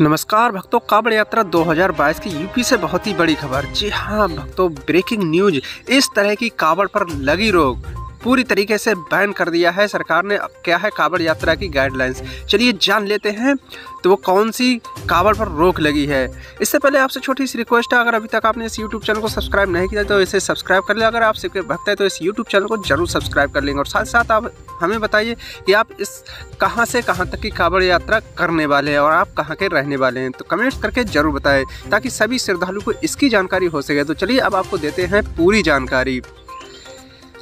नमस्कार भक्तों, कांवड़ यात्रा 2022 की यूपी से बहुत ही बड़ी खबर। जी हाँ भक्तों, ब्रेकिंग न्यूज़। इस तरह की कांवड़ पर लगी रोक। पूरी तरीके से बैन कर दिया है। सरकार ने अब क्या है कांवड़ यात्रा की गाइडलाइंस चलिए जान लेते हैं तो वो कौन सी कांवड़ पर रोक लगी है? इससे पहले आपसे छोटी सी रिक्वेस्ट है, अगर अभी तक आपने इस यूट्यूब चैनल को सब्सक्राइब नहीं किया तो इसे सब्सक्राइब कर ले अगर आप सिर्फ़ भक्त है तो इस यूट्यूब चैनल को ज़रूर सब्सक्राइब कर लेंगे। और साथ साथ आप हमें बताइए कि आप इस कहाँ से कहाँ तक की कावड़ यात्रा करने वाले हैं और आप कहाँ के रहने वाले हैं? तो कमेंट्स करके ज़रूर बताएँ, ताकि सभी श्रद्धालु को इसकी जानकारी हो सके। तो चलिए अब आपको देते हैं पूरी जानकारी।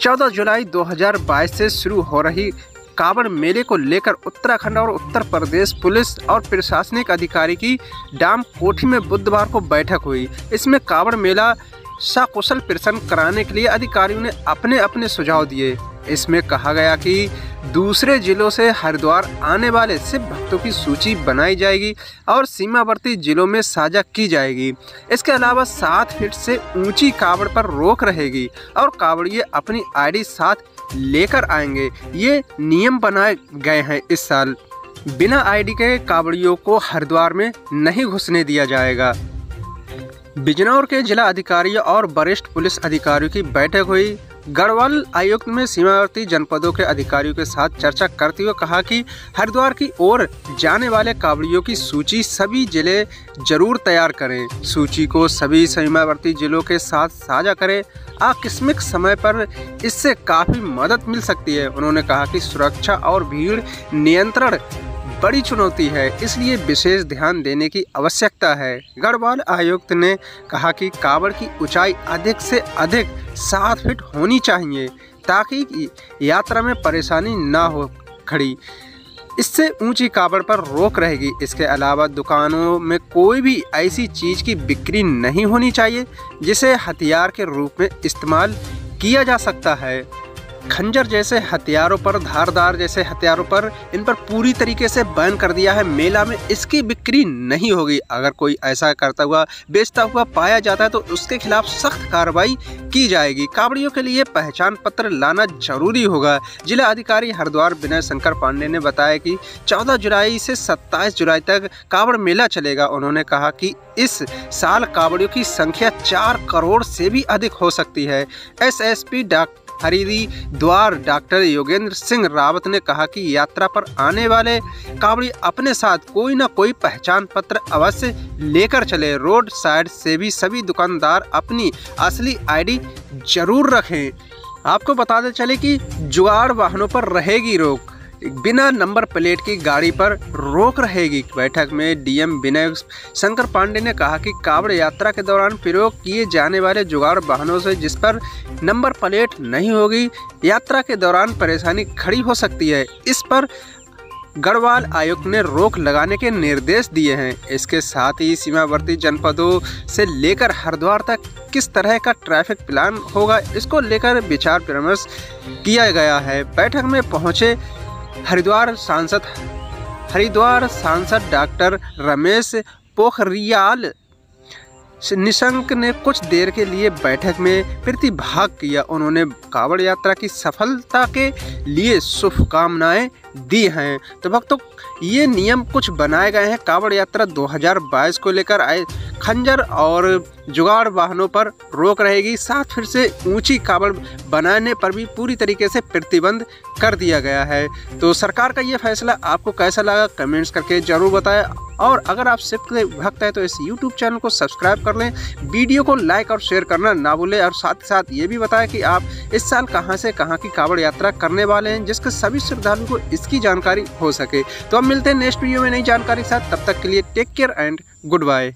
14 जुलाई 2022 से शुरू हो रही कांवड़ मेले को लेकर उत्तराखंड और उत्तर प्रदेश पुलिस और प्रशासनिक अधिकारी की डाम कोठी में बुधवार को बैठक हुई। इसमें कांवड़ मेला सकुशल प्रसन्न कराने के लिए अधिकारियों ने अपने अपने सुझाव दिए। इसमें कहा गया कि दूसरे जिलों से हरिद्वार आने वाले सिर्फ़ भक्तों की सूची बनाई जाएगी और सीमावर्ती जिलों में साझा की जाएगी। इसके अलावा सात फीट से ऊँची कावड़ पर रोक रहेगी और कावड़िए अपनी आईडी साथ लेकर आएँगे। ये नियम बनाए गए हैं इस साल। बिना आईडी के कावड़ियों को हरिद्वार में नहीं घुसने दिया जाएगा। बिजनौर के जिला अधिकारी और वरिष्ठ पुलिस अधिकारियों की बैठक हुई। गढ़वाल आयुक्त ने सीमावर्ती जनपदों के अधिकारियों के साथ चर्चा करते हुए कहा कि हरिद्वार की ओर जाने वाले कावड़ियों की सूची सभी ज़िले ज़रूर तैयार करें। सूची को सभी सीमावर्ती जिलों के साथ साझा करें। आकस्मिक समय पर इससे काफ़ी मदद मिल सकती है। उन्होंने कहा कि सुरक्षा और भीड़ नियंत्रण बड़ी चुनौती है, इसलिए विशेष ध्यान देने की आवश्यकता है। गढ़वाल आयुक्त ने कहा कि कावड़ की ऊंचाई अधिक से अधिक सात फीट होनी चाहिए, ताकि यात्रा में परेशानी ना हो खड़ी। इससे ऊँची कावड़ पर रोक रहेगी। इसके अलावा दुकानों में कोई भी ऐसी चीज़ की बिक्री नहीं होनी चाहिए, जिसे हथियार के रूप में इस्तेमाल किया जा सकता है। खंजर जैसे हथियारों पर, धारदार जैसे हथियारों पर, इन पर पूरी तरीके से बैन कर दिया है। मेला में इसकी बिक्री नहीं होगी। अगर कोई ऐसा करता हुआ, बेचता हुआ पाया जाता है तो उसके खिलाफ सख्त कार्रवाई की जाएगी। कावड़ियों के लिए पहचान पत्र लाना ज़रूरी होगा। जिला अधिकारी हरिद्वार विनय शंकर पांडे ने बताया कि 14 जुलाई से 27 जुलाई तक कावड़ मेला चलेगा। उन्होंने कहा कि इस साल कावड़ियों की संख्या चार करोड़ से भी अधिक हो सकती है। एसएसपी डॉक्टर हरिदी द्वार डॉक्टर योगेंद्र सिंह रावत ने कहा कि यात्रा पर आने वाले कावड़ी अपने साथ कोई ना कोई पहचान पत्र अवश्य लेकर चले। रोड साइड से भी सभी दुकानदार अपनी असली आईडी ज़रूर रखें। आपको बताते चले कि जुगाड़ वाहनों पर रहेगी रोक। बिना नंबर प्लेट की गाड़ी पर रोक रहेगी बैठक में डीएम विनय शंकर पांडे ने कहा कि कावड़ यात्रा के दौरान प्रयोग किए जाने वाले जुगाड़ वाहनों से जिस पर नंबर प्लेट नहीं होगी, यात्रा के दौरान परेशानी खड़ी हो सकती है। इस पर गढ़वाल आयुक्त ने रोक लगाने के निर्देश दिए हैं। इसके साथ ही सीमावर्ती जनपदों से लेकर हरिद्वार तक किस तरह का ट्रैफ़िक प्लान होगा, इसको लेकर विचार विमर्श किया गया है। बैठक में पहुँचे हरिद्वार सांसद हरिद्वार सांसद डॉक्टर रमेश पोखरियाल निशंक ने कुछ देर के लिए बैठक में प्रतिभाग किया। उन्होंने कांवड़ यात्रा की सफलता के लिए शुभकामनाएँ दी हैं। तो भक्तों, ये नियम कुछ बनाए गए हैं कावड़ यात्रा 2022 को लेकर आए। खंजर और जुगाड़ वाहनों पर रोक रहेगी। साथ फिर से ऊँची कावड़ बनाने पर भी पूरी तरीके से प्रतिबंध कर दिया गया है। तो सरकार का ये फैसला आपको कैसा लगा, कमेंट्स करके ज़रूर बताएँ। और अगर आप सिर्फ़ के भक्त हैं तो इस यूट्यूब चैनल को सब्सक्राइब कर लें। वीडियो को लाइक और शेयर करना ना भूलें। और साथ ही साथ ये भी बताएँ कि आप इस साल कहाँ से कहाँ की कावड़ यात्रा करने वाले हैं, जिसके सभी श्रद्धालुओं को इसकी जानकारी हो सके। तो अब मिलते हैं नेक्स्ट वीडियो में नई जानकारी के साथ। तब तक के लिए take care and good bye